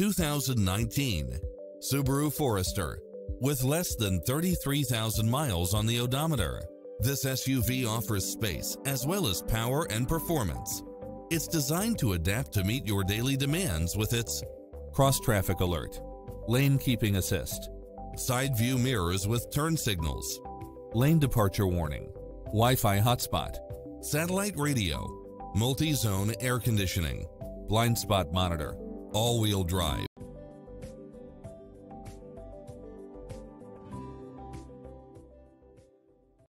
2019 Subaru Forester with less than 33,000 miles on the odometer. This SUV offers space as well as power and performance. It's designed to adapt to meet your daily demands with its cross traffic alert, lane keeping assist, side view mirrors with turn signals, lane departure warning, Wi-Fi hotspot, satellite radio, multi-zone air conditioning, blind spot monitor, all-wheel drive,